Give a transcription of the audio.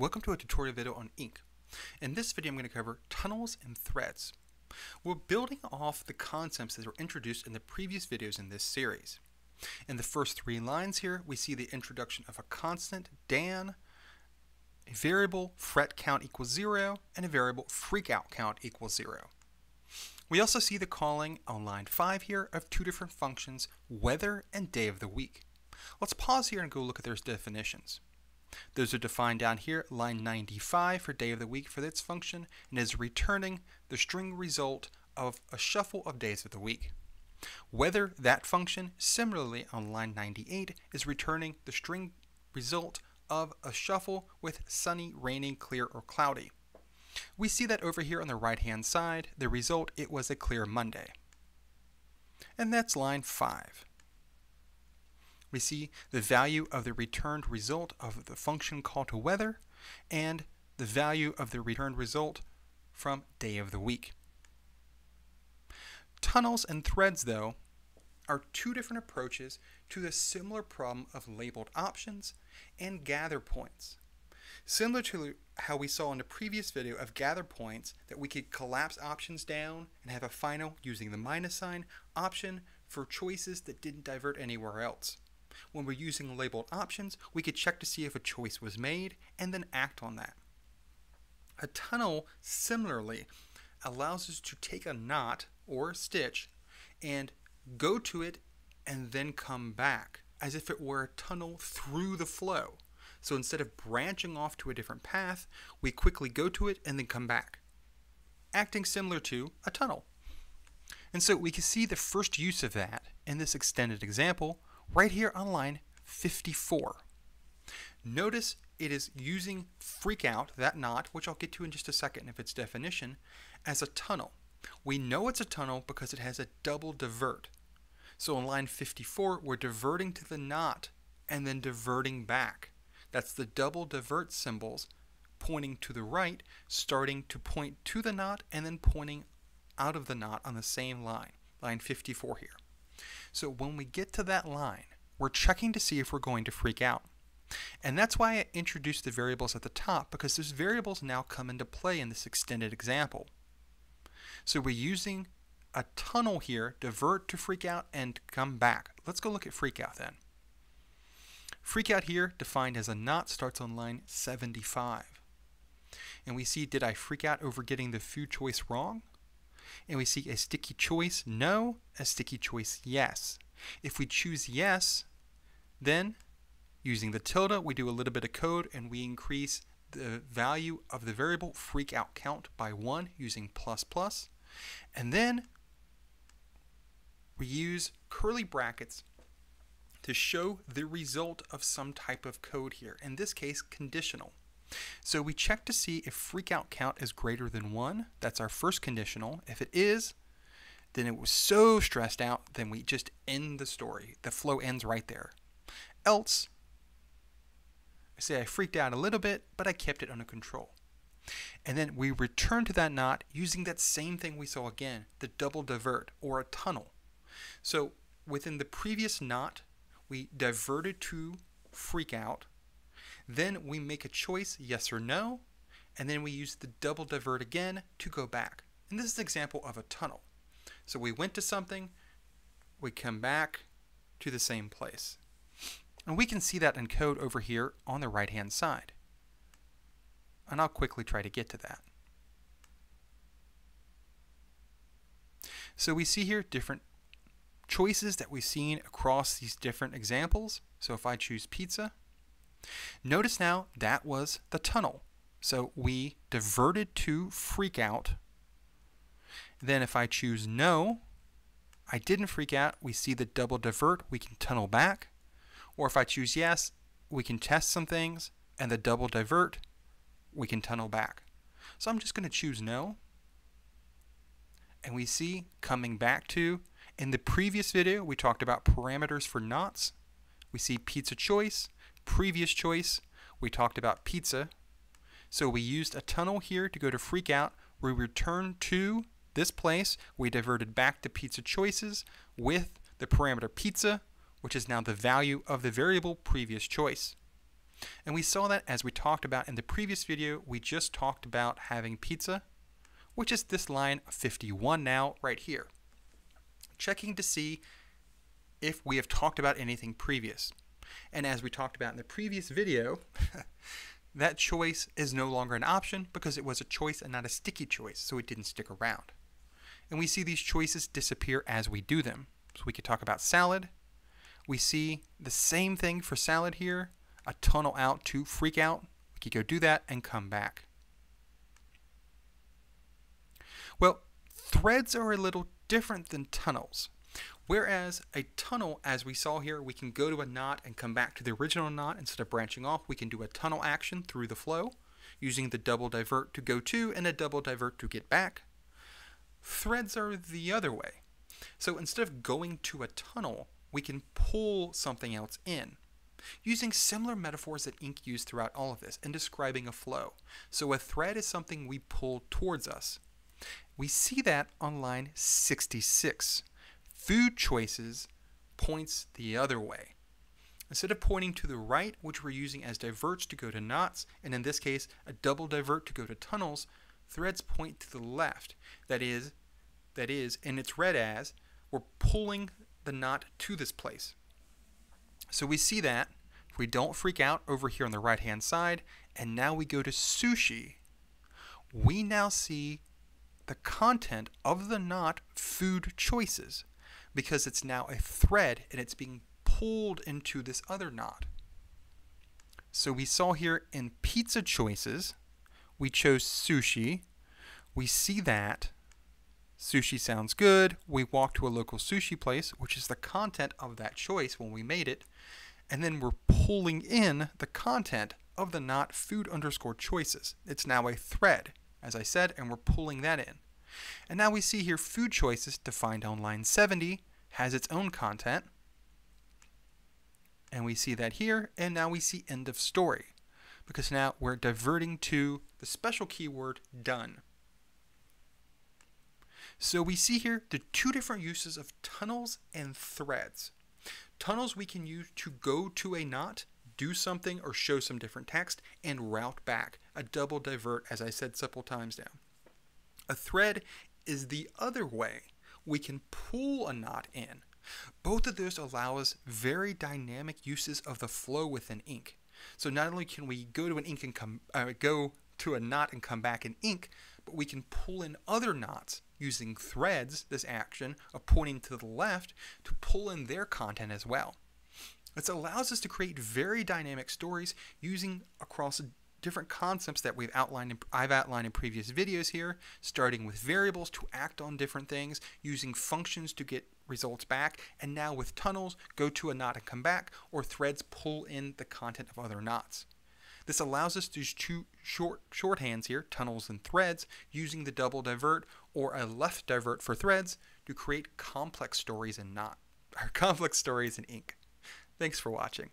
Welcome to a tutorial video on ink. In this video I'm going to cover tunnels and threads. We're building off the concepts that were introduced in the previous videos in this series. In the first three lines here we see the introduction of a constant Dan, a variable fret count equals 0, and a variable freakout count equals 0. We also see the calling on line 5 here of two different functions, weather and day of the week. Let's pause here and go look at their definitions. Those are defined down here, line 95 for day of the week for its function, and is returning the string result of a shuffle of days of the week. Weather that function, similarly on line 98, is returning the string result of a shuffle with sunny, raining, clear, or cloudy. We see that over here on the right hand side, the result, it was a clear Monday. And that's line 5 we see the value of the returned result of the function call to weather and the value of the returned result from day of the week. Tunnels and threads, though, are two different approaches to the similar problem of labeled options and gather points. Similar to how we saw in the previous video of gather points that we could collapse options down and have a final using the minus sign option for choices that didn't divert anywhere else. When we're using labeled options, we could check to see if a choice was made and then act on that. A tunnel, similarly, allows us to take a knot or a stitch and go to it and then come back as if it were a tunnel through the flow. So instead of branching off to a different path, we quickly go to it and then come back, acting similar to a tunnel. And so we can see the first use of that in this extended example right here on line 54. Notice it is using freak out, that knot, which I'll get to in just a second if its definition, as a tunnel. We know it's a tunnel because it has a double divert. So on line 54, we're diverting to the knot and then diverting back. That's the double divert symbols pointing to the right, starting to point to the knot and then pointing out of the knot on the same line, line 54 here. So when we get to that line, we're checking to see if we're going to freak out. And that's why I introduced the variables at the top, because those variables now come into play in this extended example. So we're using a tunnel here, divert to freak out and come back. Let's go look at freak out then. Freak out here, defined as a knot, starts on line 75. And we see, did I freak out over getting the food choice wrong? And we see a sticky choice no, a sticky choice yes. If we choose yes, then using the tilde, we do a little bit of code and we increase the value of the variable freak out count by one using plus plus. And then we use curly brackets to show the result of some type of code here. In this case, conditional. So we check to see if freakout count is greater than 1. That's our first conditional. If it is, then it was so stressed out, then we just end the story. The flow ends right there. Else, I say I freaked out a little bit, but I kept it under control. And then we return to that knot using that same thing we saw again, the double divert or a tunnel. So within the previous knot, we diverted to freak out then we make a choice, yes or no, and then we use the double divert again to go back. And this is an example of a tunnel. So we went to something, we come back to the same place. And we can see that in code over here on the right hand side. And I'll quickly try to get to that. So we see here different choices that we've seen across these different examples. So if I choose pizza, Notice now that was the tunnel. So we diverted to freak out. Then if I choose no, I didn't freak out. We see the double divert. We can tunnel back. Or if I choose yes, we can test some things. And the double divert, we can tunnel back. So I'm just going to choose no. And we see coming back to, in the previous video, we talked about parameters for knots. We see pizza choice previous choice, we talked about pizza. So we used a tunnel here to go to freak out. We returned to this place. We diverted back to pizza choices with the parameter pizza, which is now the value of the variable previous choice. And we saw that as we talked about in the previous video, we just talked about having pizza, which is this line 51 now right here. Checking to see if we have talked about anything previous. And as we talked about in the previous video, that choice is no longer an option because it was a choice and not a sticky choice, so it didn't stick around. And we see these choices disappear as we do them. So we could talk about salad. We see the same thing for salad here, a tunnel out to freak out. We could go do that and come back. Well, threads are a little different than tunnels. Whereas a tunnel, as we saw here, we can go to a knot and come back to the original knot instead of branching off. We can do a tunnel action through the flow using the double divert to go to and a double divert to get back. Threads are the other way. So instead of going to a tunnel, we can pull something else in. Using similar metaphors that ink used throughout all of this and describing a flow. So a thread is something we pull towards us. We see that on line 66 food choices points the other way. Instead of pointing to the right, which we're using as diverts to go to knots, and in this case, a double divert to go to tunnels, threads point to the left. That is, that is, and it's read as we're pulling the knot to this place. So we see that. We don't freak out over here on the right hand side, and now we go to sushi, we now see the content of the knot food choices because it's now a thread and it's being pulled into this other knot. So we saw here in pizza choices, we chose sushi. We see that sushi sounds good. We walk to a local sushi place, which is the content of that choice when we made it. And then we're pulling in the content of the knot food underscore choices. It's now a thread, as I said, and we're pulling that in. And now we see here food choices defined on line 70 has its own content. And we see that here, and now we see end of story because now we're diverting to the special keyword done. So we see here the two different uses of tunnels and threads. Tunnels we can use to go to a knot, do something, or show some different text, and route back. A double divert, as I said several times now. A thread is the other way. We can pull a knot in. Both of those allow us very dynamic uses of the flow within ink. So not only can we go to an ink and come uh, go to a knot and come back in ink, but we can pull in other knots using threads, this action of pointing to the left, to pull in their content as well. This allows us to create very dynamic stories using across different concepts that we've outlined in, I've outlined in previous videos here, starting with variables to act on different things, using functions to get results back, and now with tunnels, go to a knot and come back, or threads pull in the content of other knots. This allows us to use two short shorthands here, tunnels and threads, using the double divert or a left divert for threads to create complex stories in knot, or complex stories in ink. Thanks for watching.